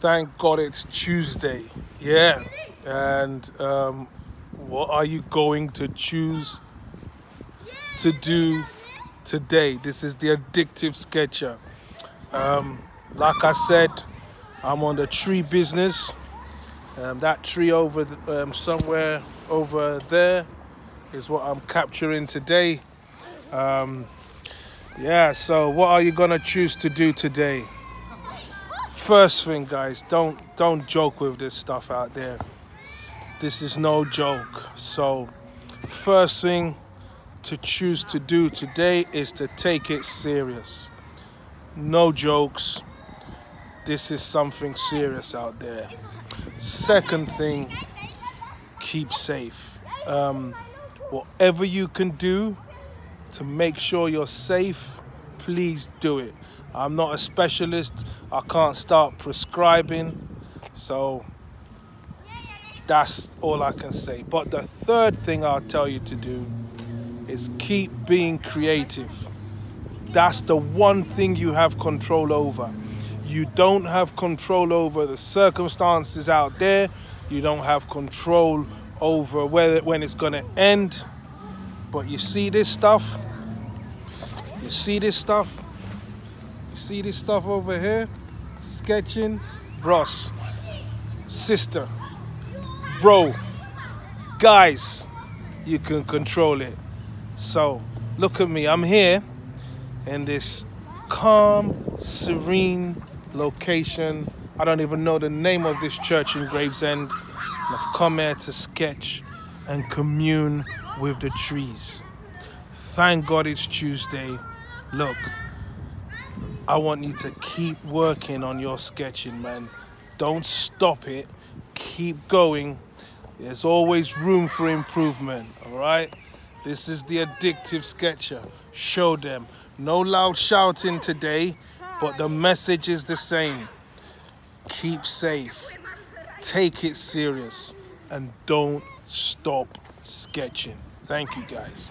Thank God it's Tuesday. Yeah. And um, what are you going to choose to do today? This is the addictive sketcher. Um, like I said, I'm on the tree business. Um, that tree over the, um, somewhere over there is what I'm capturing today. Um, yeah, so what are you gonna choose to do today? First thing, guys, don't don't joke with this stuff out there. This is no joke. So, first thing to choose to do today is to take it serious. No jokes. This is something serious out there. Second thing, keep safe. Um, whatever you can do to make sure you're safe, please do it. I'm not a specialist. I can't start prescribing. So that's all I can say. But the third thing I'll tell you to do is keep being creative. That's the one thing you have control over. You don't have control over the circumstances out there. You don't have control over whether when it's going to end. But you see this stuff? You see this stuff? See this stuff over here? Sketching, bros, sister, bro, guys, you can control it. So look at me, I'm here in this calm, serene location. I don't even know the name of this church in Gravesend. I've come here to sketch and commune with the trees. Thank God it's Tuesday. Look, I want you to keep working on your sketching, man. Don't stop it. Keep going. There's always room for improvement, all right? This is the addictive sketcher. Show them. No loud shouting today, but the message is the same. Keep safe. Take it serious. And don't stop sketching. Thank you, guys.